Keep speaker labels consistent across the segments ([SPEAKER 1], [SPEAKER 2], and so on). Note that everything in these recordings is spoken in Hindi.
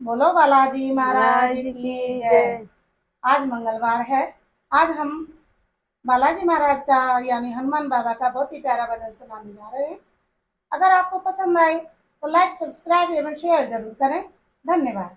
[SPEAKER 1] बोलो बालाजी महाराज की जय। आज मंगलवार है। आज हम बालाजी महाराज का यानी हनुमान बाबा का बहुत ही प्यारा वज़न सुनाने जा रहे हैं। अगर आपको पसंद आए तो लाइक सब्सक्राइब एवं शेयर ज़रूर करें। धन्यवाद। …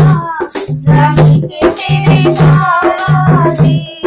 [SPEAKER 2] ラーメン、ジー、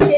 [SPEAKER 2] Yeah.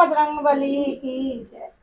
[SPEAKER 2] बजरंग बली की जय।